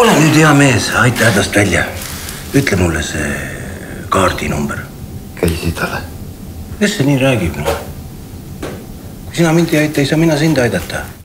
ole nüüd hea mees, aita hädast välja. ütle mulle see kaardinumber. käisi talle. kes see nii räägib, noh? kui sina mind ei aita, ei saa mina sind aidata